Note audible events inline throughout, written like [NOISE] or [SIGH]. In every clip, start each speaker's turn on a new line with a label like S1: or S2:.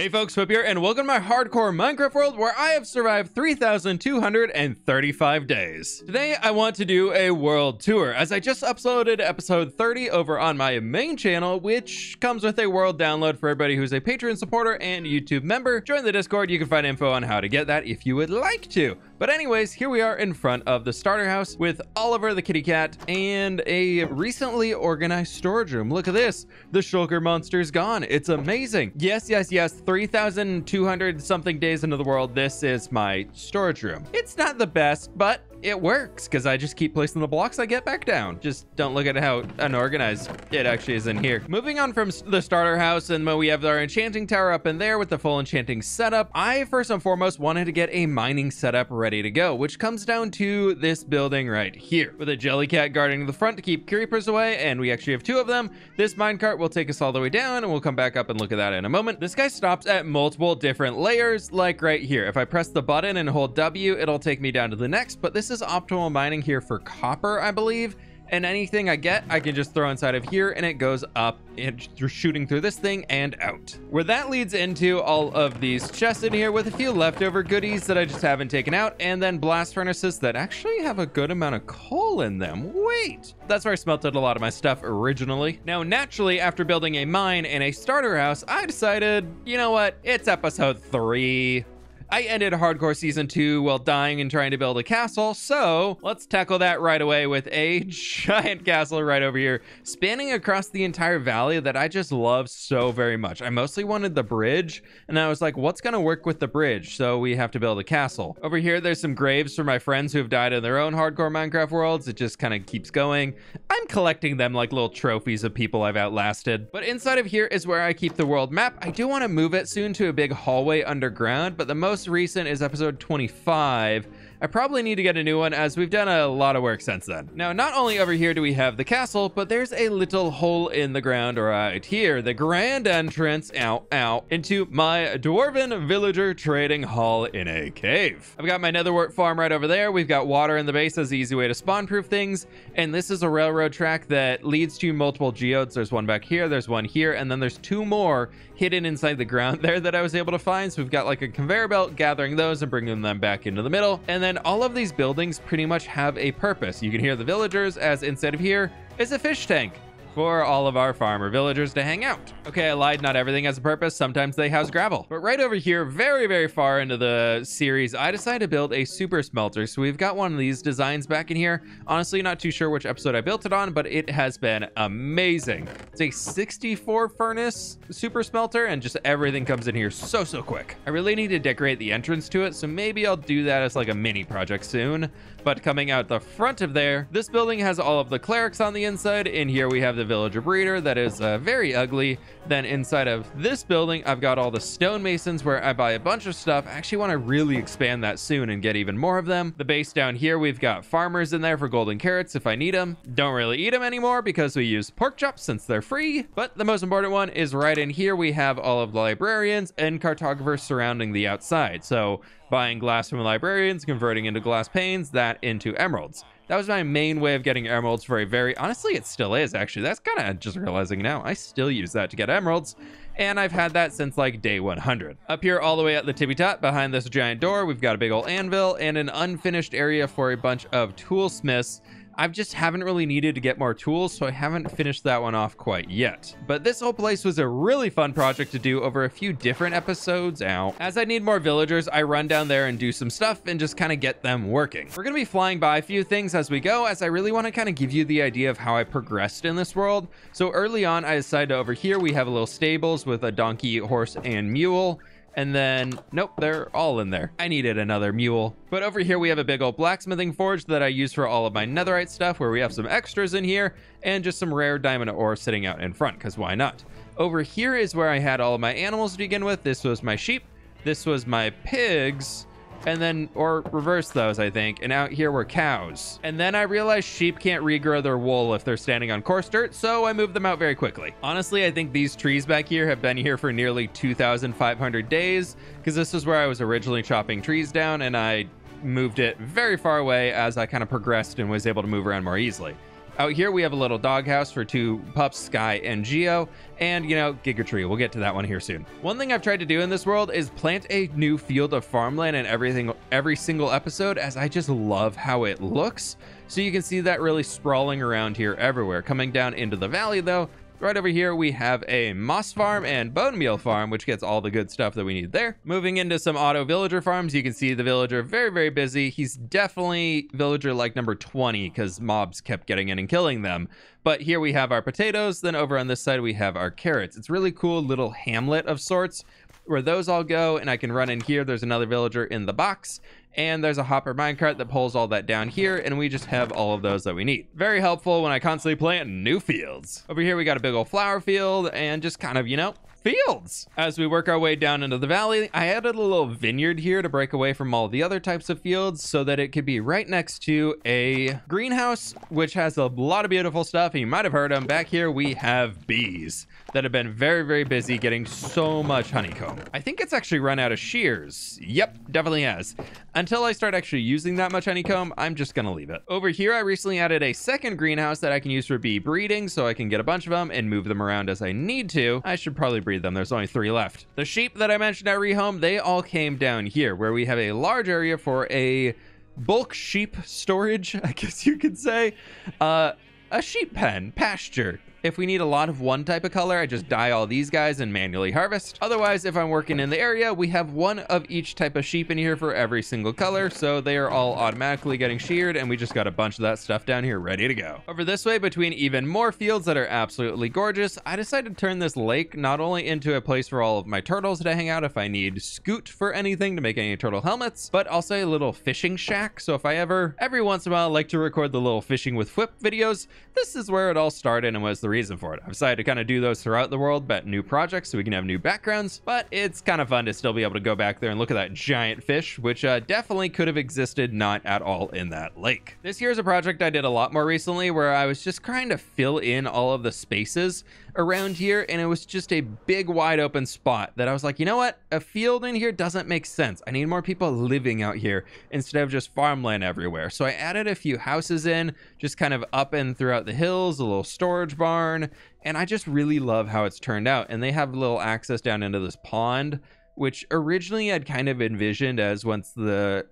S1: Hey folks, Whip here, and welcome to my hardcore Minecraft world where I have survived 3,235 days. Today, I want to do a world tour, as I just uploaded episode 30 over on my main channel, which comes with a world download for everybody who's a Patreon supporter and YouTube member. Join the Discord, you can find info on how to get that if you would like to. But anyways, here we are in front of the starter house with Oliver the kitty cat and a recently organized storage room. Look at this. The Shulker monster's gone. It's amazing. Yes, yes, yes. 3,200 something days into the world. This is my storage room. It's not the best, but it works because I just keep placing the blocks I get back down. Just don't look at how unorganized it actually is in here. Moving on from the starter house and we have our enchanting tower up in there with the full enchanting setup. I first and foremost wanted to get a mining setup ready to go, which comes down to this building right here with a jellycat guarding the front to keep creepers away. And we actually have two of them. This minecart will take us all the way down and we'll come back up and look at that in a moment. This guy stops at multiple different layers like right here. If I press the button and hold W, it'll take me down to the next, but this is optimal mining here for copper, I believe. And anything I get, I can just throw inside of here and it goes up and shooting through this thing and out. Where that leads into all of these chests in here with a few leftover goodies that I just haven't taken out and then blast furnaces that actually have a good amount of coal in them. Wait, that's where I smelted a lot of my stuff originally. Now, naturally, after building a mine and a starter house, I decided, you know what, it's episode three. I ended Hardcore Season 2 while dying and trying to build a castle, so let's tackle that right away with a [LAUGHS] giant castle right over here, spanning across the entire valley that I just love so very much. I mostly wanted the bridge, and I was like, what's gonna work with the bridge? So we have to build a castle. Over here, there's some graves for my friends who have died in their own Hardcore Minecraft worlds. It just kind of keeps going. I'm collecting them like little trophies of people I've outlasted. But inside of here is where I keep the world map. I do want to move it soon to a big hallway underground, but the most most recent is episode 25 I probably need to get a new one as we've done a lot of work since then. Now, not only over here do we have the castle, but there's a little hole in the ground right here, the grand entrance, out, out, into my Dwarven Villager Trading Hall in a cave. I've got my netherwort farm right over there. We've got water in the base as the easy way to spawn-proof things, and this is a railroad track that leads to multiple geodes. There's one back here, there's one here, and then there's two more hidden inside the ground [LAUGHS] there that I was able to find. So we've got like a conveyor belt gathering those and bringing them back into the middle, and then then all of these buildings pretty much have a purpose. You can hear the villagers as instead of here is a fish tank for all of our farmer villagers to hang out. Okay, I lied, not everything has a purpose. Sometimes they house gravel. But right over here, very, very far into the series, I decided to build a super smelter. So we've got one of these designs back in here. Honestly, not too sure which episode I built it on, but it has been amazing. It's a 64 furnace super smelter and just everything comes in here so, so quick. I really need to decorate the entrance to it, so maybe I'll do that as like a mini project soon. But coming out the front of there, this building has all of the clerics on the inside. In here, we have the villager breeder that is uh, very ugly. Then inside of this building, I've got all the stonemasons where I buy a bunch of stuff. I actually want to really expand that soon and get even more of them. The base down here, we've got farmers in there for golden carrots if I need them. Don't really eat them anymore because we use pork chops since they're free. But the most important one is right in here, we have all of the librarians and cartographers surrounding the outside. So buying glass from librarians, converting into glass panes, that into emeralds. That was my main way of getting emeralds for a very, honestly, it still is actually. That's kind of just realizing now. I still use that to get emeralds and I've had that since like day 100. Up here all the way at the tippy top behind this giant door, we've got a big old anvil and an unfinished area for a bunch of toolsmiths I just haven't really needed to get more tools, so I haven't finished that one off quite yet. But this whole place was a really fun project to do over a few different episodes out. As I need more villagers, I run down there and do some stuff and just kind of get them working. We're going to be flying by a few things as we go, as I really want to kind of give you the idea of how I progressed in this world. So early on, I decided over here, we have a little stables with a donkey, horse, and mule. And then, nope, they're all in there. I needed another mule. But over here, we have a big old blacksmithing forge that I use for all of my netherite stuff, where we have some extras in here and just some rare diamond ore sitting out in front, because why not? Over here is where I had all of my animals to begin with. This was my sheep. This was my pigs and then or reverse those i think. And out here were cows. And then i realized sheep can't regrow their wool if they're standing on coarse dirt so i moved them out very quickly. Honestly i think these trees back here have been here for nearly 2500 days because this is where i was originally chopping trees down and i moved it very far away as i kind of progressed and was able to move around more easily Out here, we have a little doghouse for two pups, Sky and Geo, and, you know, Giga Tree. We'll get to that one here soon. One thing I've tried to do in this world is plant a new field of farmland in everything, every single episode, as I just love how it looks. So you can see that really sprawling around here everywhere. Coming down into the valley, though, Right over here, we have a moss farm and bone meal farm, which gets all the good stuff that we need there. Moving into some auto villager farms, you can see the villager very, very busy. He's definitely villager like number 20 because mobs kept getting in and killing them. But here we have our potatoes. Then over on this side, we have our carrots. It's really cool little hamlet of sorts where those all go. And I can run in here. There's another villager in the box and there's a hopper minecart that pulls all that down here and we just have all of those that we need. Very helpful when i constantly plant new fields. Over here we got a big old flower field and just kind of you know fields. As we work our way down into the valley, I added a little vineyard here to break away from all the other types of fields so that it could be right next to a greenhouse, which has a lot of beautiful stuff. And you might have heard them. Back here, we have bees that have been very, very busy getting so much honeycomb. I think it's actually run out of shears. Yep, definitely has. Until I start actually using that much honeycomb, I'm just gonna leave it. Over here, I recently added a second greenhouse that I can use for bee breeding so I can get a bunch of them and move them around as I need to. I should probably breed them. There's only three left. The sheep that I mentioned at Rehome, they all came down here where we have a large area for a bulk sheep storage, [LAUGHS] I guess you could say. Uh, a sheep pen, pasture, if we need a lot of one type of color, I just dye all these guys and manually harvest. Otherwise, if I'm working in the area, we have one of each type of sheep in here for every single color, so they are all automatically getting sheared, and we just got a bunch of that stuff down here ready to go. Over this way, between even more fields that are absolutely gorgeous, I decided to turn this lake not only into a place for all of my turtles to hang out if I need scute for anything to make any turtle helmets, but also a little fishing shack, so if I ever, every once in a while, like to record the little fishing with fWhip videos, this is where it all started and was the reason for it. I've decided to kind of do those throughout the world, but new projects so we can have new backgrounds. But it's kind of fun to still be able to go back there and look at that giant fish, which uh, definitely could have existed not at all in that lake. This here's a project I did a lot more recently where I was just trying to fill in all of the spaces around here and it was just a big wide open spot that I was like, you know what? A field in here doesn't make sense. I need more people living out here instead of just farmland everywhere. So I added a few houses in, just kind of up and throughout the hills, a little storage barn, and I just really love how it's turned out. And they have a little access down into this pond which originally I'd kind of envisioned as once the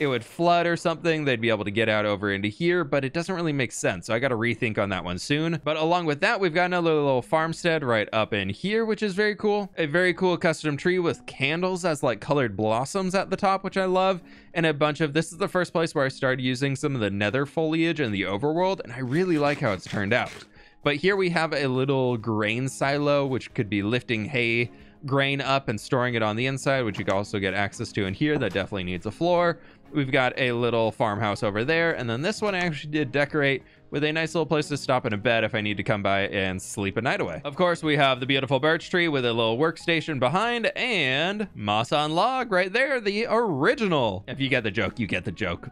S1: it would flood or something, they'd be able to get out over into here, but it doesn't really make sense. So I got to rethink on that one soon. But along with that, we've got another little farmstead right up in here, which is very cool. A very cool custom tree with candles as like colored blossoms at the top, which I love. And a bunch of, this is the first place where I started using some of the nether foliage in the overworld. And I really like how it's turned out. But here we have a little grain silo, which could be lifting hay grain up and storing it on the inside, which you can also get access to in here. That definitely needs a floor. We've got a little farmhouse over there. And then this one I actually did decorate with a nice little place to stop in a bed if I need to come by and sleep a night away. Of course, we have the beautiful birch tree with a little workstation behind and moss on log right there, the original. If you get the joke, you get the joke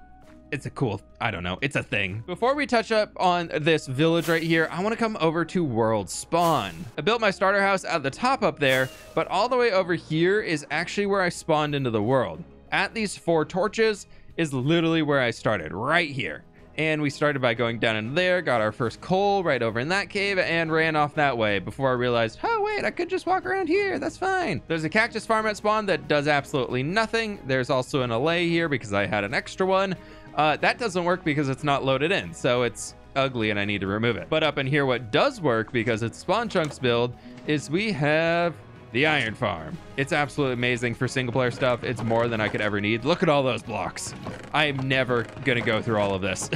S1: it's a cool i don't know it's a thing. Before we touch up on this village right here i want to come over to world spawn. I built my starter house at the top up there but all the way over here is actually where i spawned into the world. At these four torches is literally where i started right here. And we started by going down into there got our first coal right over in that cave and ran off that way before i realized oh wait i could just walk around here that's fine. There's a cactus farm at spawn that does absolutely nothing. There's also an allay here because i had an extra one uh, that doesn't work because it's not loaded in, so it's ugly and I need to remove it. But up in here, what does work because it's Spawn Chunks build is we have the Iron Farm. It's absolutely amazing for single player stuff. It's more than I could ever need. Look at all those blocks. I am never gonna go through all of this.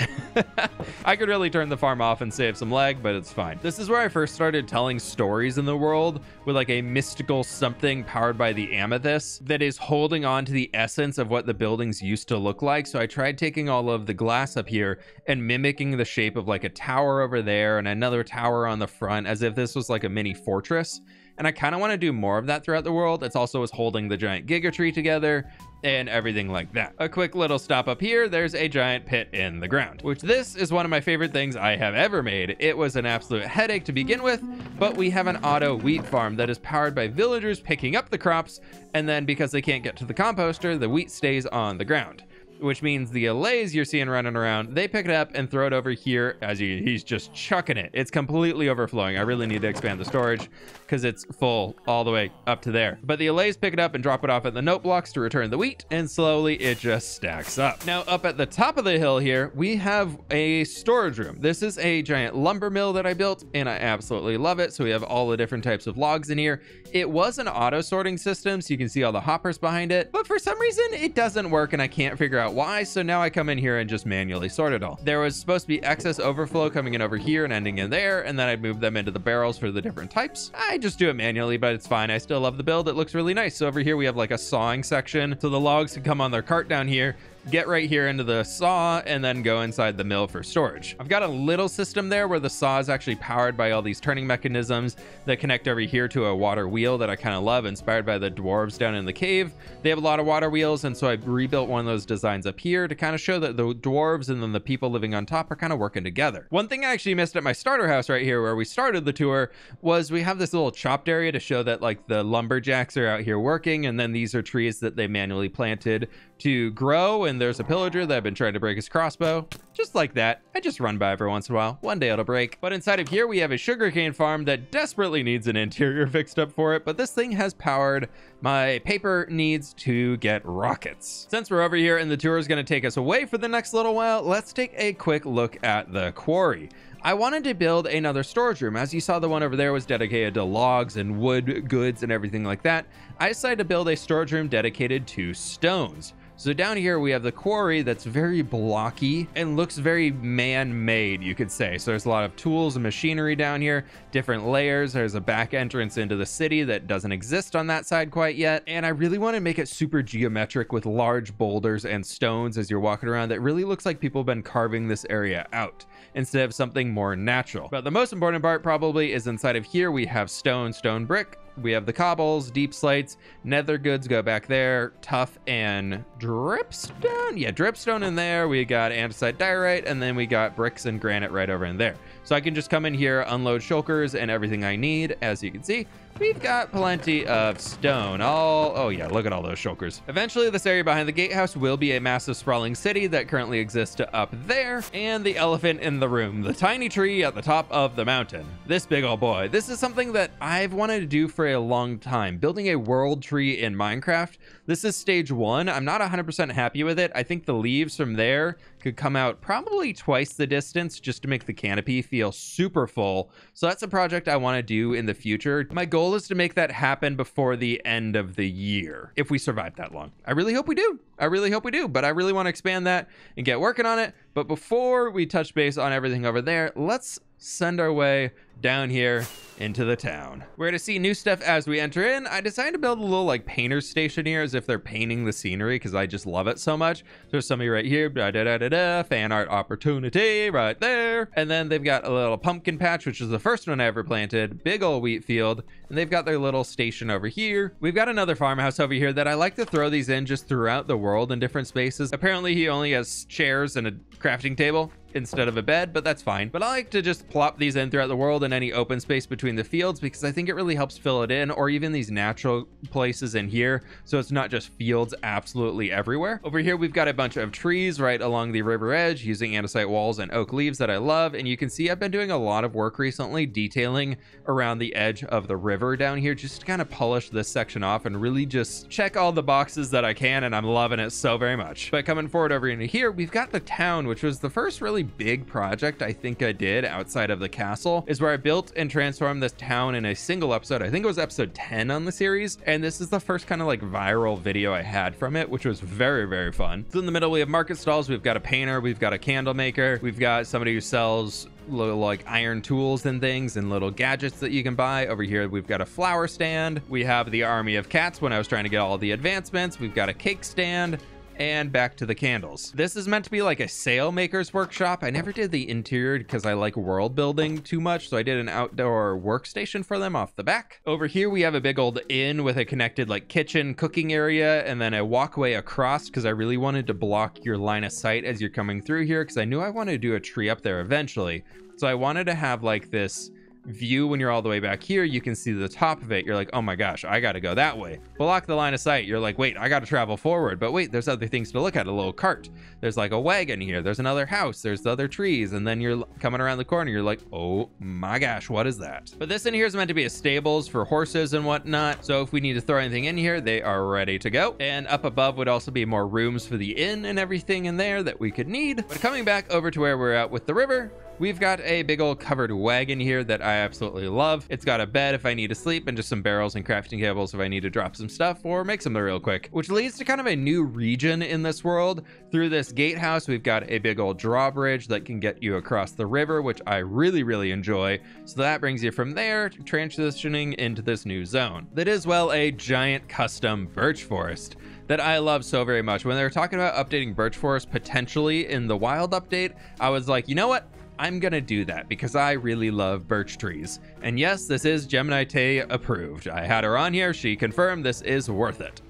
S1: [LAUGHS] I could really turn the farm off and save some leg, but it's fine. This is where I first started telling stories in the world with like a mystical something powered by the amethyst that is holding on to the essence of what the buildings used to look like. So I tried taking all of the glass up here and mimicking the shape of like a tower over there and another tower on the front as if this was like a mini fortress and I kind of want to do more of that throughout the world. It's also as holding the giant Giga Tree together and everything like that. A quick little stop up here, there's a giant pit in the ground, which this is one of my favorite things I have ever made. It was an absolute headache to begin with, but we have an auto wheat farm that is powered by villagers picking up the crops, and then because they can't get to the composter, the wheat stays on the ground. Which means the allays you're seeing running around, they pick it up and throw it over here as he, he's just chucking it. It's completely overflowing. I really need to expand the storage because it's full all the way up to there. But the allays pick it up and drop it off at the note blocks to return the wheat, and slowly it just stacks up. Now, up at the top of the hill here, we have a storage room. This is a giant lumber mill that I built, and I absolutely love it. So we have all the different types of logs in here. It was an auto sorting system, so you can see all the hoppers behind it, but for some reason it doesn't work and I can't figure out why. So now I come in here and just manually sort it all. There was supposed to be excess overflow coming in over here and ending in there, and then I'd move them into the barrels for the different types. I just do it manually, but it's fine. I still love the build. It looks really nice. So over here we have like a sawing section, so the logs can come on their cart down here get right here into the saw and then go inside the mill for storage. I've got a little system there where the saw is actually powered by all these turning mechanisms that connect over here to a water wheel that I kind of love, inspired by the dwarves down in the cave. They have a lot of water wheels, and so I rebuilt one of those designs up here to kind of show that the dwarves and then the people living on top are kind of working together. One thing I actually missed at my starter house right here where we started the tour was we have this little chopped area to show that like the lumberjacks are out here working, and then these are trees that they manually planted to grow and there's a pillager that I've been trying to break his crossbow. Just like that. I just run by every once in a while. One day it'll break. But inside of here, we have a sugarcane farm that desperately needs an interior [LAUGHS] fixed up for it, but this thing has powered my paper needs to get rockets. Since we're over here and the tour is going to take us away for the next little while, let's take a quick look at the quarry. I wanted to build another storage room. As you saw, the one over there was dedicated to logs and wood goods and everything like that. I decided to build a storage room dedicated to stones. So down here we have the quarry that's very blocky and looks very man-made, you could say. So there's a lot of tools and machinery down here, different layers. There's a back entrance into the city that doesn't exist on that side quite yet. And I really want to make it super geometric with large boulders and stones as you're walking around that really looks like people have been carving this area out instead of something more natural. But the most important part probably is inside of here we have stone, stone brick, we have the cobbles, deepslates, nether goods go back there, tuff and dripstone. Yeah, dripstone in there. We got andesite diorite, and then we got bricks and granite right over in there. So I can just come in here, unload shulkers and everything I need, as you can see. We've got plenty of stone. All, oh yeah, look at all those shulkers. Eventually, this area behind the gatehouse will be a massive sprawling city that currently exists up there, and the elephant in the room, the tiny tree at the top of the mountain. This big old boy. This is something that I've wanted to do for a long time, building a world tree in Minecraft. This is stage one. I'm not 100% happy with it. I think the leaves from there could come out probably twice the distance just to make the canopy feel super full. So that's a project I want to do in the future. My goal is to make that happen before the end of the year, if we survive that long. I really hope we do. I really hope we do, but I really want to expand that and get working on it. But before we touch base on everything over there, let's send our way down here into the town. We're gonna see new stuff as we enter in. I decided to build a little like painter's station here as if they're painting the scenery because I just love it so much. There's somebody right here, da, da, da, da, da, fan art opportunity right there. And then they've got a little pumpkin patch, which is the first one I ever planted, big old wheat field. And they've got their little station over here. We've got another farmhouse over here that I like to throw these in just throughout the world in different spaces. Apparently he only has chairs and a crafting table instead of a bed, but that's fine. But I like to just plop these in throughout the world in any open space between the fields because I think it really helps fill it in or even these natural places in here. So it's not just fields absolutely everywhere. Over here, we've got a bunch of trees right along the river edge using andesite walls and oak leaves that I love. And you can see I've been doing a lot of work recently detailing around the edge of the river down here just to kind of polish this section off and really just check all the boxes that I can. And I'm loving it so very much. But coming forward over into here, we've got the town, which was the first really big project I think I did outside of the castle is where I built and transformed this town in a single episode. I think it was episode 10 on the series. And this is the first kind of like viral video I had from it, which was very, very fun. So in the middle, we have market stalls. We've got a painter. We've got a candle maker. We've got somebody who sells little like iron tools and things and little gadgets that you can buy. Over here, we've got a flower stand. We have the army of cats when I was trying to get all the advancements. We've got a cake stand and back to the candles. This is meant to be like a sail maker's workshop. I never did the interior because I like world building too much, so I did an outdoor workstation for them off the back. Over here, we have a big old inn with a connected like kitchen, cooking area, and then a walkway across because I really wanted to block your line of sight as you're coming through here because I knew I wanted to do a tree up there eventually. So I wanted to have like this view when you're all the way back here, you can see the top of it. You're like, oh my gosh, I gotta go that way. Block the line of sight. You're like, wait, I gotta travel forward. But wait, there's other things to look at. A little cart. There's like a wagon here. There's another house. There's the other trees. And then you're coming around the corner. You're like, oh my gosh, what is that? But this in here is meant to be a stables for horses and whatnot. So if we need to throw anything in here, they are ready to go. And up above would also be more rooms for the inn and everything in there that we could need. But coming back over to where we're at with the river, We've got a big old covered wagon here that I absolutely love. It's got a bed if I need to sleep and just some barrels and crafting tables if I need to drop some stuff or make something real quick, which leads to kind of a new region in this world. Through this gatehouse, we've got a big old drawbridge that can get you across the river, which I really, really enjoy. So that brings you from there, transitioning into this new zone. That is, well, a giant custom birch forest that I love so very much. When they were talking about updating Birch Forest potentially in the wild update, I was like, you know what? I'm gonna do that because I really love birch trees. And yes, this is Gemini Tay approved. I had her on here, she confirmed this is worth it.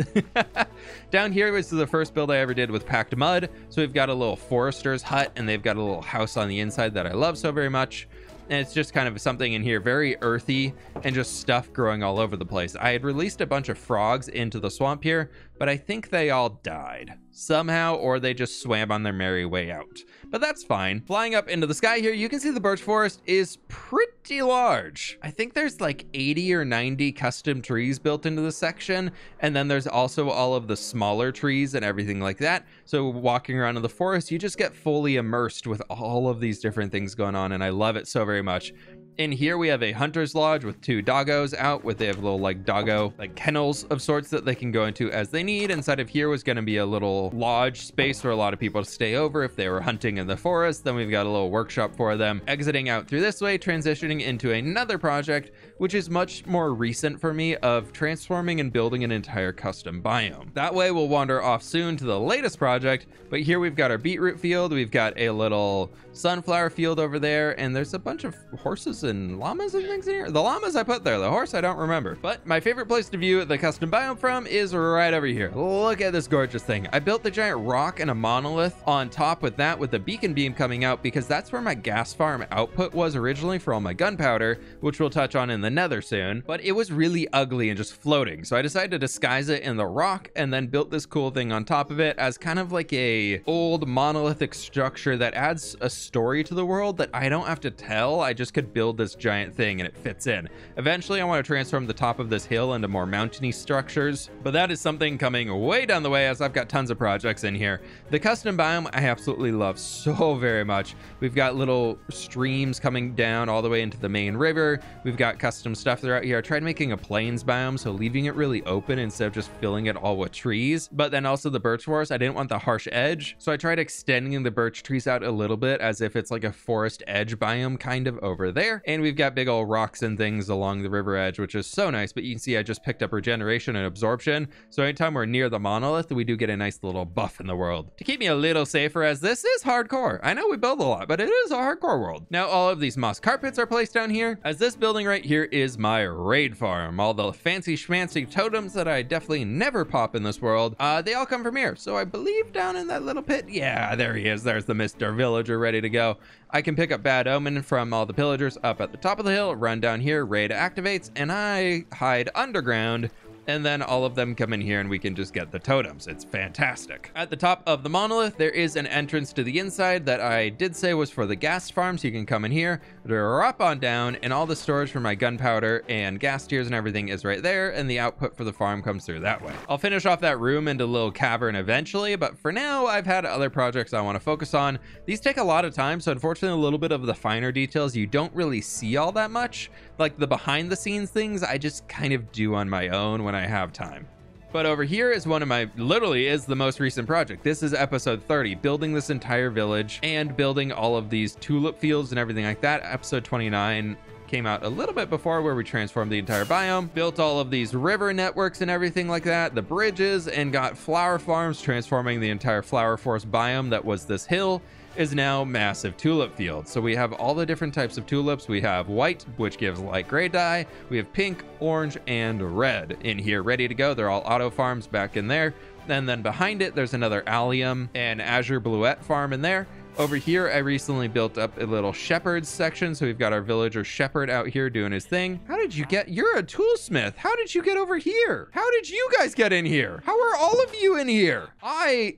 S1: [LAUGHS] Down here was the first build I ever did with packed mud. So we've got a little forester's hut and they've got a little house on the inside that I love so very much and it's just kind of something in here very earthy and just stuff growing all over the place. I had released a bunch of frogs into the swamp here, but I think they all died somehow or they just swam on their merry way out. But that's fine. Flying up into the sky here, you can see the birch forest is pretty large. I think there's like 80 or 90 custom trees built into the section, and then there's also all of the smaller trees and everything like that. So walking around in the forest, you just get fully immersed with all of these different things going on, and I love it so very much. In here, we have a hunter's lodge with two doggos out with they have little like doggo like kennels of sorts that they can go into as they need. Inside of here was going to be a little lodge space for a lot of people to stay over if they were hunting in the forest. Then we've got a little workshop for them. Exiting out through this way, transitioning into another project, which is much more recent for me of transforming and building an entire custom biome. That way we'll wander off soon to the latest project, but here we've got our beetroot field. We've got a little sunflower field over there, and there's a bunch of horses and llamas and things in here. The llamas I put there, the horse I don't remember. But my favorite place to view the custom biome from is right over here. Look at this gorgeous thing. I built the giant rock and a monolith on top with that with the beacon beam coming out because that's where my ghast farm output was originally for all my gunpowder, which we'll touch on in the nether soon. But it was really ugly and just floating. So I decided to disguise it in the rock and then built this cool thing on top of it as kind of like a old monolithic structure that adds a story to the world that I don't have to tell. I just could build this giant thing and it fits in. Eventually, I want to transform the top of this hill into more mountainy structures, but that is something coming way down the way as I've got tons of projects in here. The custom biome I absolutely love so [LAUGHS] very much. We've got little streams coming down all the way into the main river. We've got custom stuff throughout here. I tried making a plains biome, so leaving it really open instead of just filling it all with trees. But then also the birch forest, I didn't want the harsh edge, so I tried extending the birch trees out a little bit as if it's like a forest edge biome kind of over there. And we've got big old rocks and things along the river edge, which is so nice. But you can see I just picked up regeneration and absorption. So anytime we're near the monolith, we do get a nice little buff in the world to keep me a little safer as this is hardcore. I know we build a lot, but it is a hardcore world. Now all of these moss carpets are placed down here as this building right here is my raid farm. All the fancy schmancy totems that I definitely never pop in this world, uh, they all come from here. So I believe down in that little pit, yeah, there he is. There's the Mr. Villager ready to go. I can pick up Bad Omen from all the pillagers up at the top of the hill, run down here, raid activates, and I hide underground and then all of them come in here and we can just get the totems. It's fantastic. At the top of the monolith, there is an entrance to the inside that I did say was for the ghast farm, so you can come in here, drop on down, and all the storage for my gunpowder and ghast tears and everything is right there, and the output for the farm comes through that way. I'll finish off that room into a little cavern eventually, but for now, I've had other projects I want to focus on. These take a lot of time, so unfortunately, a little bit of the finer details you don't really see all that much. Like the behind the scenes things, I just kind of do on my own when when I have time. But over here is one of my, literally is the most recent project. This is episode 30, building this entire village and building all of these tulip fields and everything like that. Episode 29 came out a little bit before where we transformed the entire biome, built all of these river networks and everything like that, the bridges, and got flower farms, transforming the entire flower forest biome that was this hill is now massive tulip field. So we have all the different types of tulips. We have white, which gives light gray dye. We have pink, orange, and red in here ready to go. They're all auto farms back in there. And then behind it, there's another allium and azure bluet farm in there. Over here, I recently built up a little shepherd section. So we've got our villager shepherd out here doing his thing. How did you get, you're a toolsmith. How did you get over here? How did you guys get in here? How are all of you in here? I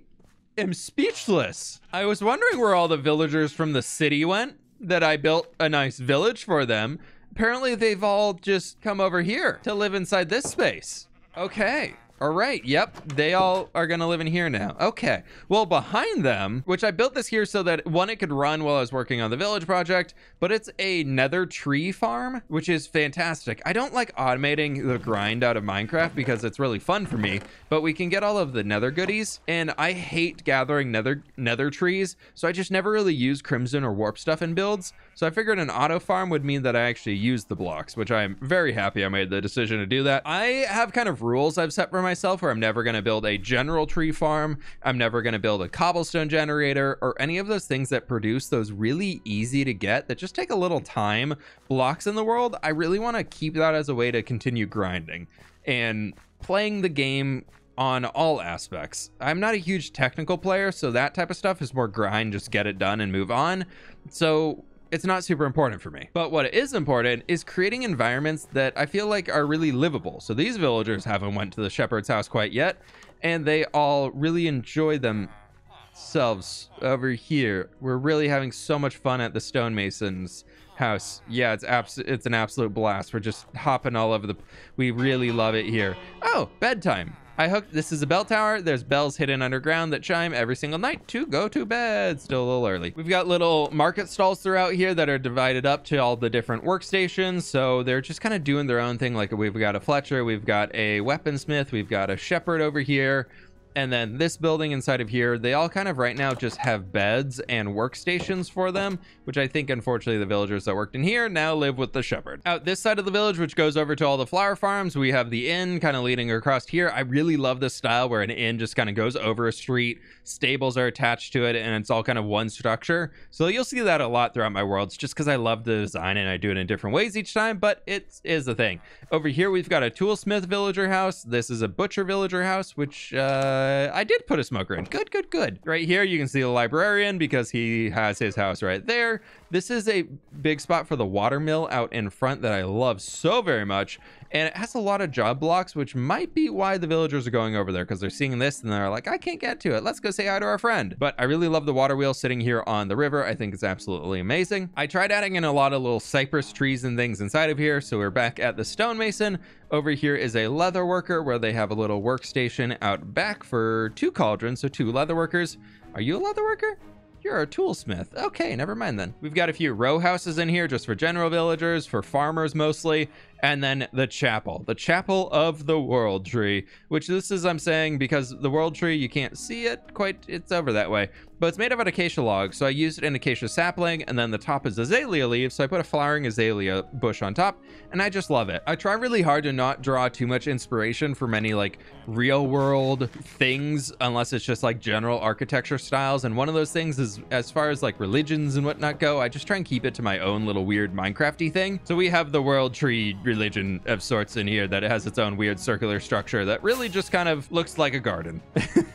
S1: am speechless. I was wondering where all the villagers from the city went that I built a nice village for them. Apparently they've all just come over here to live inside this space. Okay. All right. Yep. They all are going to live in here now. Okay. Well, behind them, which I built this here so that one, it could run while I was working on the village project, but it's a nether tree farm, which is fantastic. I don't like automating the grind out of Minecraft because it's really fun for me, but we can get all of the nether goodies and I hate gathering nether nether trees. So I just never really use crimson or warp stuff in builds. So I figured an auto farm would mean that I actually use the blocks, which I'm very happy I made the decision to do that. I have kind of rules I've set for myself where I'm never going to build a general tree farm. I'm never going to build a cobblestone generator or any of those things that produce those really easy to get that just take a little time blocks in the world. I really want to keep that as a way to continue grinding and playing the game on all aspects. I'm not a huge technical player, so that type of stuff is more grind, just get it done and move on. So it's not super important for me. But what is important is creating environments that I feel like are really livable. So these villagers haven't went to the shepherd's house quite yet, and they all really enjoy themselves over here. We're really having so much fun at the stonemasons house. Yeah, it's abs it's an absolute blast. We're just hopping all over the we really love it here. Oh, bedtime. I hooked, this is a bell tower. There's bells hidden underground that chime every single night to go to bed. Still a little early. We've got little market stalls throughout here that are divided up to all the different workstations. So they're just kind of doing their own thing. Like we've got a Fletcher, we've got a weaponsmith, we've got a shepherd over here and then this building inside of here, they all kind of right now just have beds and workstations for them, which I think unfortunately the villagers that worked in here now live with the shepherd. Out this side of the village, which goes over to all the flower farms, we have the inn kind of leading across here. I really love this style where an inn just kind of goes over a street, stables are attached to it, and it's all kind of one structure. So you'll see that a lot throughout my worlds just because I love the design and I do it in different ways each time, but it is the thing. Over here, we've got a toolsmith villager house. This is a butcher villager house, which, uh, I did put a smoker in. Good, good, good. Right here, you can see the librarian because he has his house right there. This is a big spot for the water mill out in front that I love so very much. And it has a lot of job blocks, which might be why the villagers are going over there because they're seeing this and they're like, I can't get to it. Let's go say hi to our friend. But I really love the water wheel sitting here on the river. I think it's absolutely amazing. I tried adding in a lot of little cypress trees and things inside of here. So we're back at the stonemason. Over here is a leather worker where they have a little workstation out back for two cauldrons. So two leather workers. Are you a leather worker? You're a toolsmith. Okay, never mind then. We've got a few row houses in here just for general villagers, for farmers mostly, and then the chapel, the chapel of the world tree, which this is, I'm saying, because the world tree, you can't see it quite, it's over that way but it's made of an acacia log. So I used an acacia sapling and then the top is azalea leaves. So I put a flowering azalea bush on top and I just love it. I try really hard to not draw too much inspiration from any like real world things unless it's just like general architecture styles. And one of those things is as far as like religions and whatnot go, I just try and keep it to my own little weird Minecrafty thing. So we have the world tree religion of sorts in here that it has its own weird circular structure that really just kind of looks like a garden.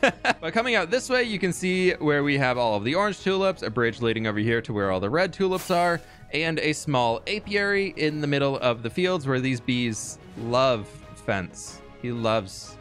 S1: [LAUGHS] but coming out this way, you can see where we have all of the orange tulips, a bridge leading over here to where all the red tulips are, and a small apiary in the middle of the fields where these bees love fence. He loves,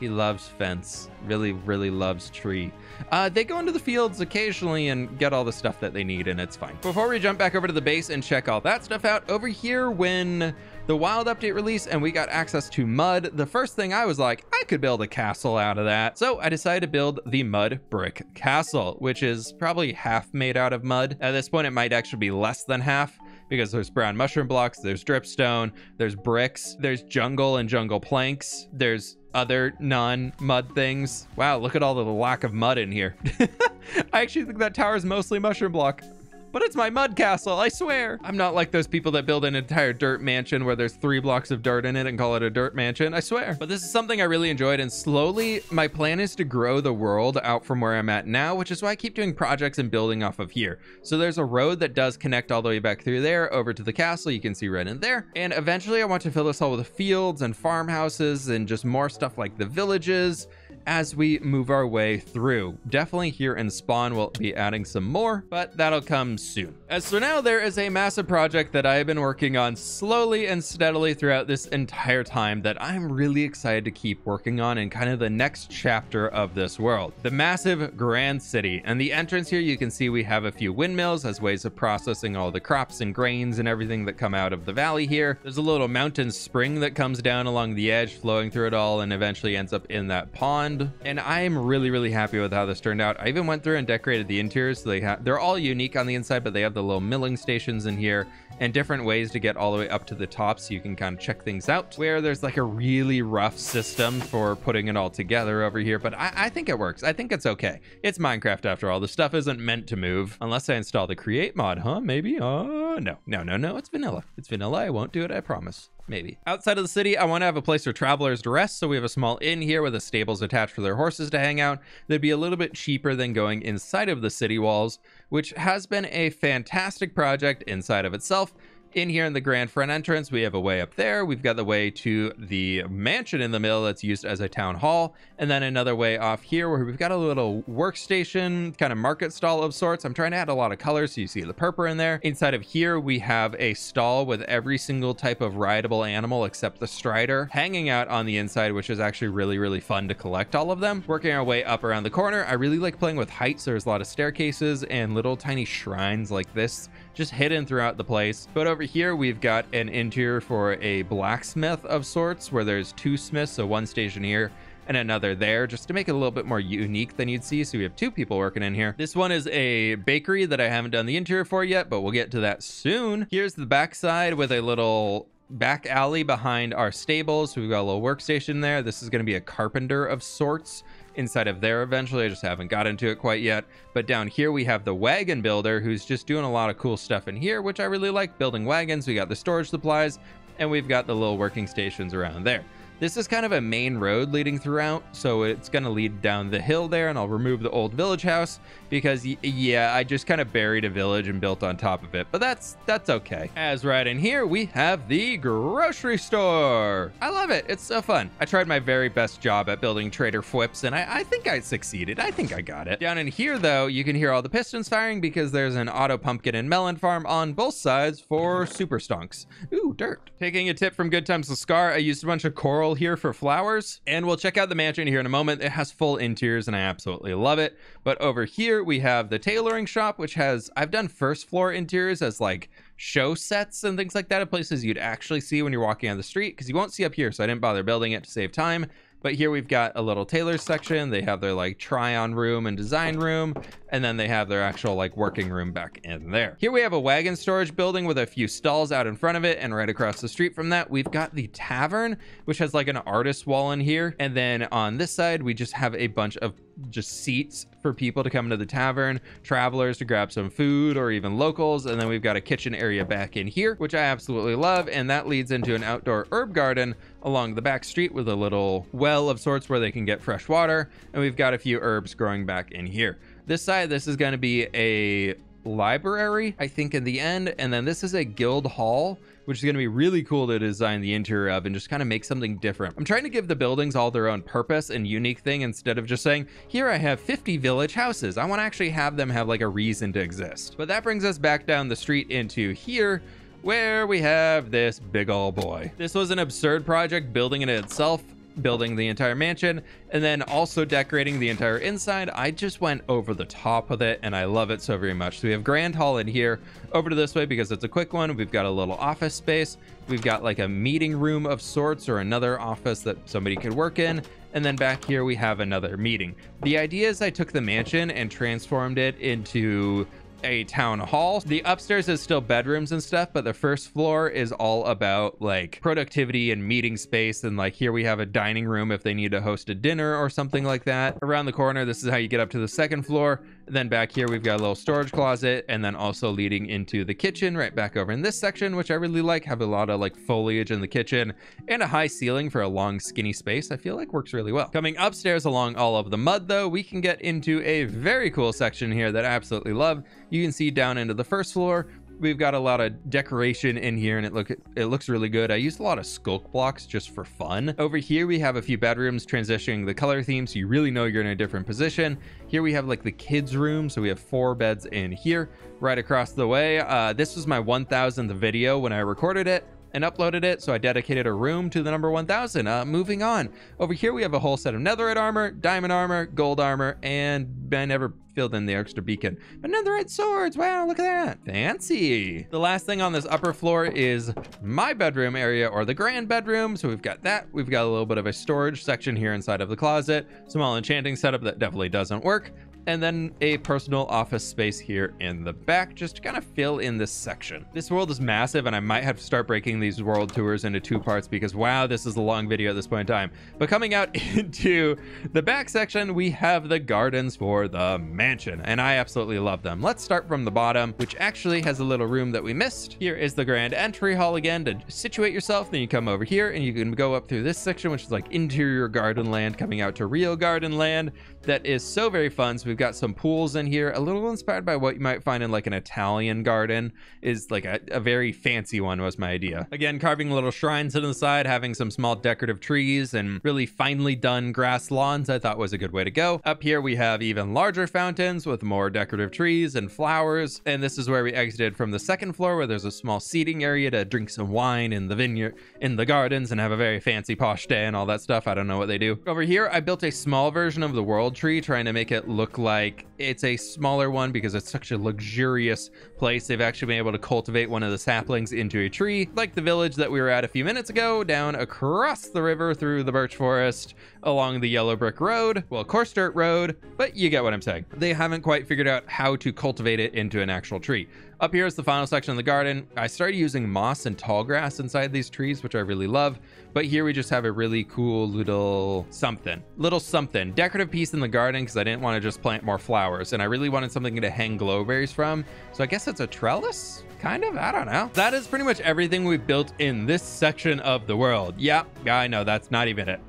S1: he loves fence. Really, really loves tree. Uh, they go into the fields occasionally and get all the stuff that they need, and it's fine. Before we jump back over to the base and check all that stuff out, over here when the wild update release and we got access to mud, the first thing I was like, I could build a castle out of that. So I decided to build the mud brick castle, which is probably half made out of mud. At this point, it might actually be less than half because there's brown mushroom blocks, there's dripstone, there's bricks, there's jungle and jungle planks, there's other non-mud things. Wow, look at all the lack of mud in here. [LAUGHS] I actually think that tower is mostly mushroom block. But it's my mud castle, I swear. I'm not like those people that build an entire dirt mansion where there's three blocks of dirt in it and call it a dirt mansion, I swear. But this is something I really enjoyed and slowly my plan is to grow the world out from where I'm at now, which is why I keep doing projects and building off of here. So there's a road that does connect all the way back through there over to the castle. You can see right in there. And eventually I want to fill this all with fields and farmhouses and just more stuff like the villages as we move our way through. Definitely here in Spawn we'll be adding some more, but that'll come soon. As for now there is a massive project that I have been working on slowly and steadily throughout this entire time that I'm really excited to keep working on in kind of the next chapter of this world. The massive Grand City. And the entrance here you can see we have a few windmills as ways of processing all the crops and grains and everything that come out of the valley here. There's a little mountain spring that comes down along the edge flowing through it all and eventually ends up in that pond and I am really, really happy with how this turned out. I even went through and decorated the interiors. So they they're all unique on the inside, but they have the little milling stations in here and different ways to get all the way up to the top so you can kind of check things out. Where there's like a really rough system for putting it all together over here but I, I, think it works. I think it's okay. It's minecraft after all. The stuff isn't meant to move. Unless i install the create mod huh? Maybe oh uh, no. No no no. It's vanilla. It's vanilla. I won't do it i promise. Maybe. Outside of the city, I want to have a place for travelers to rest, so we have a small inn here with the stables attached for their horses to hang out. That'd be a little bit cheaper than going inside of the city walls, which has been a fantastic project inside of itself. In here in the grand front entrance, we have a way up there. We've got the way to the mansion in the middle that's used as a town hall. And then another way off here where we've got a little workstation, kind of market stall of sorts. I'm trying to add a lot of colors so you see the purple in there. Inside of here, we have a stall with every single type of rideable animal except the strider hanging out on the inside, which is actually really, really fun to collect all of them. Working our way up around the corner, I really like playing with heights. There's a lot of staircases and little tiny shrines like this just hidden throughout the place. But over here, we've got an interior for a blacksmith of sorts, where there's two smiths, so one station here and another there just to make it a little bit more unique than you'd see. So we have two people working in here. This one is a bakery that I haven't done the interior for yet, but we'll get to that soon. Here's the backside with a little back alley behind our stables. We've got a little workstation there. This is going to be a carpenter of sorts inside of there eventually. I just haven't got into it quite yet. But down here we have the wagon builder who's just doing a lot of cool stuff in here, which I really like building wagons. We got the storage supplies and we've got the little working stations around there. This is kind of a main road leading throughout, so it's going to lead down the hill there, and I'll remove the old village house because, yeah, I just kind of buried a village and built on top of it, but that's that's okay. As right in here, we have the grocery store. I love it. It's so fun. I tried my very best job at building trader flips, and I, I think I succeeded. I think I got it. Down in here, though, you can hear all the pistons firing because there's an auto pumpkin and melon farm on both sides for super stonks. Ooh, dirt. Taking a tip from Good Times with Scar, I used a bunch of coral here for flowers. And we'll check out the mansion here in a moment. It has full interiors and I absolutely love it. But over here we have the tailoring shop, which has, I've done first floor interiors as like show sets and things like that of places you'd actually see when you're walking on the street because you won't see up here. So I didn't bother building it to save time. But here we've got a little tailor section. They have their like try on room and design room. And then they have their actual like working room back in there. Here we have a wagon storage building with a few stalls out in front of it. And right across the street from that, we've got the tavern, which has like an artist wall in here. And then on this side, we just have a bunch of just seats for people to come into the tavern, travelers to grab some food or even locals. And then we've got a kitchen area back in here, which I absolutely love. And that leads into an outdoor herb garden along the back street with a little well of sorts where they can get fresh water. And we've got a few herbs growing back in here. This side, this is going to be a library, I think, in the end. And then this is a guild hall, which is going to be really cool to design the interior of and just kind of make something different. I'm trying to give the buildings all their own purpose and unique thing instead of just saying, here I have 50 village houses. I want to actually have them have like a reason to exist. But that brings us back down the street into here, where we have this big old boy. This was an absurd project building it itself building the entire mansion and then also decorating the entire inside. I just went over the top of it and I love it so very much. So we have Grand Hall in here over to this way because it's a quick one. We've got a little office space. We've got like a meeting room of sorts or another office that somebody could work in. And then back here we have another meeting. The idea is I took the mansion and transformed it into a town hall. The upstairs is still bedrooms and stuff, but the first floor is all about like productivity and meeting space. And like here we have a dining room if they need to host a dinner or something like that. Around the corner, this is how you get up to the second floor. Then back here, we've got a little storage closet and then also leading into the kitchen right back over in this section, which I really like. Have a lot of like foliage in the kitchen and a high ceiling for a long skinny space. I feel like works really well. Coming upstairs along all of the mud though, we can get into a very cool section here that I absolutely love. You can see down into the first floor, we've got a lot of decoration in here and it look it looks really good. I used a lot of sculk blocks just for fun. Over here we have a few bedrooms transitioning the color theme so you really know you're in a different position. Here we have like the kids room so we have four beds in here right across the way. Uh, this was my 1000th video when I recorded it and uploaded it, so I dedicated a room to the number 1000. Uh, moving on. Over here, we have a whole set of netherite armor, diamond armor, gold armor, and I never filled in the extra beacon. But netherite swords, wow, look at that. Fancy. The last thing on this upper floor is my bedroom area, or the grand bedroom. So we've got that. We've got a little bit of a storage section here inside of the closet. Small enchanting setup that definitely doesn't work and then a personal office space here in the back just to kind of fill in this section. This world is massive and I might have to start breaking these world tours into two parts because wow, this is a long video at this point in time. But coming out [LAUGHS] into the back section, we have the gardens for the mansion and I absolutely love them. Let's start from the bottom, which actually has a little room that we missed. Here is the grand entry hall again to situate yourself. Then you come over here and you can go up through this section, which is like interior garden land coming out to real garden land that is so very fun. So we've got some pools in here, a little inspired by what you might find in like an Italian garden is like a, a very fancy one was my idea. Again, carving little shrines to the side, having some small decorative trees and really finely done grass lawns I thought was a good way to go. Up here we have even larger fountains with more decorative trees and flowers. And this is where we exited from the second floor where there's a small seating area to drink some wine in the vineyard, in the gardens and have a very fancy posh day and all that stuff. I don't know what they do. Over here, I built a small version of the world tree, trying to make it look like it's a smaller one because it's such a luxurious place. They've actually been able to cultivate one of the saplings into a tree, like the village that we were at a few minutes ago, down across the river through the birch forest, along the yellow brick road, well, coarse dirt road, but you get what I'm saying. They haven't quite figured out how to cultivate it into an actual tree. Up here is the final section of the garden. I started using moss and tall grass inside these trees, which I really love. But here we just have a really cool little something, little something, decorative piece in the garden because I didn't want to just plant more flowers and I really wanted something to hang glowberries from. So I guess it's a trellis kind of i don't know that is pretty much everything we built in this section of the world yeah i know that's not even it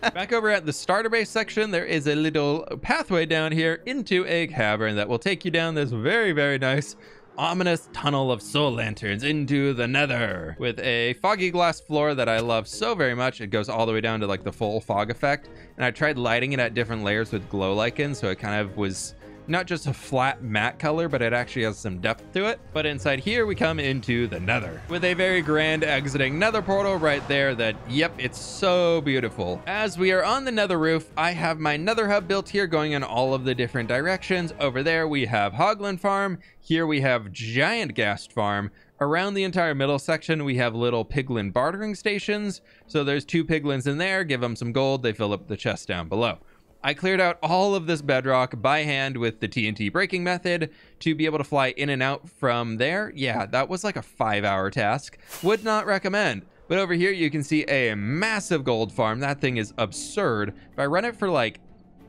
S1: [LAUGHS] back over at the starter base section there is a little pathway down here into a cavern that will take you down this very very nice ominous tunnel of soul lanterns into the nether with a foggy glass floor that I love so very much. It goes all the way down to like the full fog effect. And I tried lighting it at different layers with glow lichen. So it kind of was not just a flat matte color, but it actually has some depth to it. But inside here, we come into the nether with a very grand exiting nether portal right there that, yep, it's so beautiful. As we are on the nether roof, I have my nether hub built here going in all of the different directions. Over there, we have Hoglin Farm. Here we have Giant Ghast Farm. Around the entire middle section, we have little piglin bartering stations. So there's two piglins in there, give them some gold, they fill up the chest down below. I cleared out all of this bedrock by hand with the TNT breaking method to be able to fly in and out from there. Yeah, that was like a five hour task. Would not recommend. But over here, you can see a massive gold farm. That thing is absurd. If I run it for like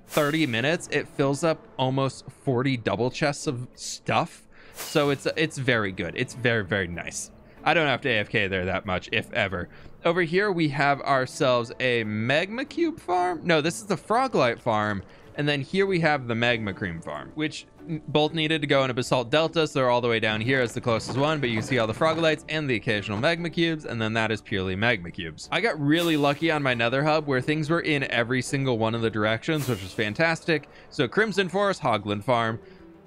S1: 30 minutes, it fills up almost 40 double chests of stuff. So it's it's very good. It's very, very nice. I don't have to AFK there that much, if ever. Over here, we have ourselves a magma cube farm. No, this is the froglight farm. And then here we have the magma cream farm, which both needed to go in a basalt delta. So they're all the way down here as the closest one, but you see all the froglights and the occasional magma cubes. And then that is purely magma cubes. I got really lucky on my nether hub where things were in every single one of the directions, which was fantastic. So Crimson Forest, Hoglin Farm,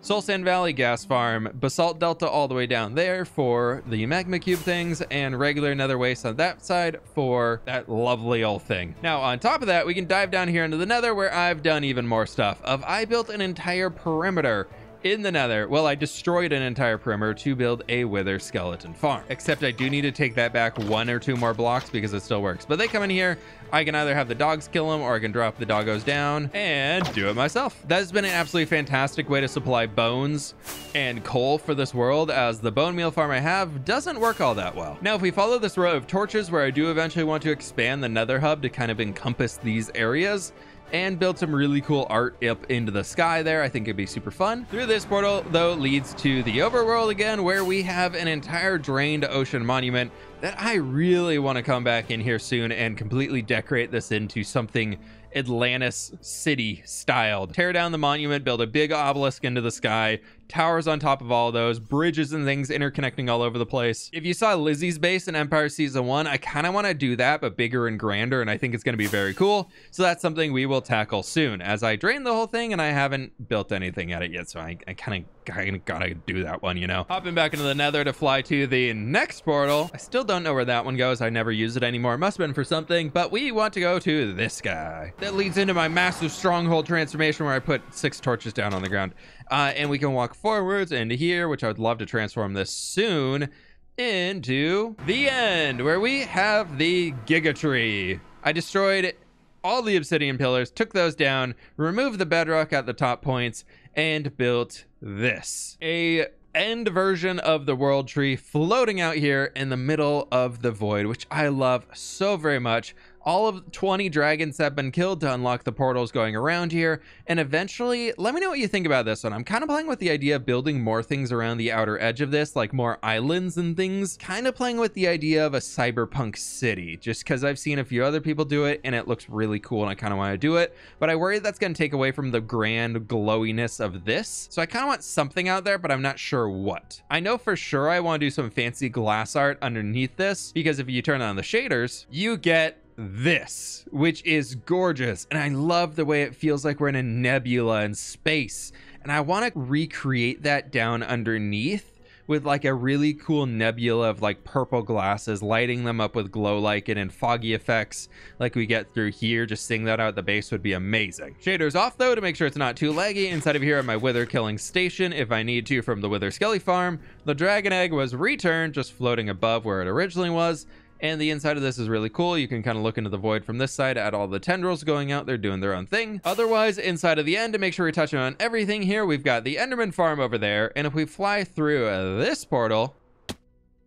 S1: Soul Sand Valley Ghast Farm, Basalt Delta all the way down there for the Magma Cube things, and regular Nether Waste on that side for that lovely old thing. Now, on top of that, we can dive down here into the Nether where I've done even more stuff. Of I built an entire perimeter in the nether, well, I destroyed an entire perimeter to build a wither skeleton farm. Except I do need to take that back one or two more blocks because it still works. But they come in here, I can either have the dogs kill them or I can drop the doggos down and do it myself. That has been an absolutely fantastic way to supply bones and coal for this world as the bone meal farm I have doesn't work all that well. Now, if we follow this row of torches where I do eventually want to expand the nether hub to kind of encompass these areas, and build some really cool art up into the sky there. I think it'd be super fun. Through this portal, though, leads to the overworld again, where we have an entire drained ocean monument that I really want to come back in here soon and completely decorate this into something Atlantis city styled. Tear down the monument, build a big obelisk into the sky, towers on top of all those, bridges and things interconnecting all over the place. If you saw Lizzie's base in Empire Season 1, I kind of want to do that, but bigger and grander, and I think it's going to be very cool. So that's something we will tackle soon as I drain the whole thing, and I haven't built anything at it yet, so I, I kind of kind of gotta do that one, you know? Hopping back into the nether to fly to the next portal. I still don't know where that one goes. I never use it anymore. It must have been for something, but we want to go to this guy. That leads into my massive stronghold transformation where I put six torches down on the ground. Uh, and we can walk forwards into here, which I would love to transform this soon into the end where we have the Giga Tree. I destroyed all the obsidian pillars, took those down, removed the bedrock at the top points, and built this. A end version of the world tree floating out here in the middle of the void, which I love so very much. All of 20 dragons have been killed to unlock the portals going around here. And eventually, let me know what you think about this one. I'm kind of playing with the idea of building more things around the outer edge of this, like more islands and things. Kind of playing with the idea of a cyberpunk city, just because I've seen a few other people do it and it looks really cool and I kind of want to do it. But I worry that's going to take away from the grand glowiness of this. So I kind of want something out there, but I'm not sure what. I know for sure I want to do some fancy glass art underneath this, because if you turn on the shaders, you get this, which is gorgeous. And I love the way it feels like we're in a nebula in space. And I want to recreate that down underneath with like a really cool nebula of like purple glasses, lighting them up with glow lichen and foggy effects like we get through here. Just seeing that out at the base would be amazing. Shaders off though to make sure it's not too laggy. Inside of here at my wither killing station if I need to from the wither skelly farm. The dragon egg was returned just floating above where it originally was. And the inside of this is really cool. You can kind of look into the void from this side at all the tendrils going out. They're doing their own thing. Otherwise, inside of the end, to make sure we're touching on everything here, we've got the Enderman farm over there. And if we fly through this portal,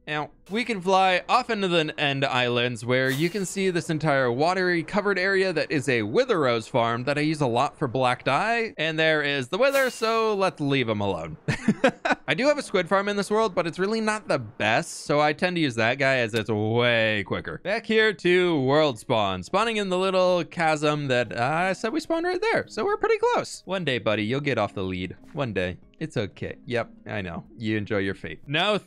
S1: now, we can fly off into the end islands where you can see this entire watery covered area that is a wither rose farm that I use a lot for black dye. And there is the wither, so let's leave him alone. [LAUGHS] I do have a squid farm in this world, but it's really not the best, so I tend to use that guy as it's way quicker. Back here to world spawn, spawning in the little chasm that uh, I said we spawned right there, so we're pretty close. One day, buddy, you'll get off the lead. One day. It's okay. Yep, I know. You enjoy your fate. Now,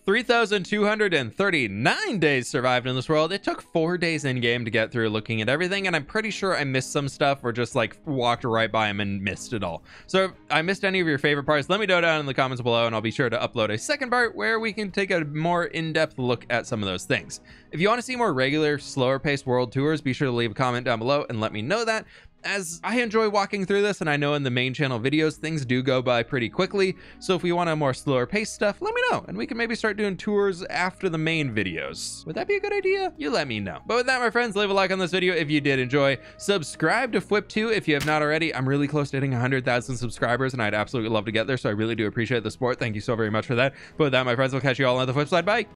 S1: 3,239 days survived in this world. It took four days in game to get through looking at everything, and I'm pretty sure I missed some stuff or just like walked right by them and missed it all. So if I missed any of your favorite parts, let me know down in the comments below, and I'll be sure to upload a second part where we can take a more in-depth look at some of those things. If you want to see more regular, slower paced world tours, be sure to leave a comment down below and let me know that as I enjoy walking through this, and I know in the main channel videos, things do go by pretty quickly. So if we want a more slower pace stuff, let me know, and we can maybe start doing tours after the main videos. Would that be a good idea? You let me know. But with that, my friends, leave a like on this video if you did enjoy. Subscribe to Fwhip2 if you have not already. I'm really close to hitting 100,000 subscribers, and I'd absolutely love to get there, so I really do appreciate the support. Thank you so very much for that. But with that, my friends, we'll catch you all on the flip side. Bye!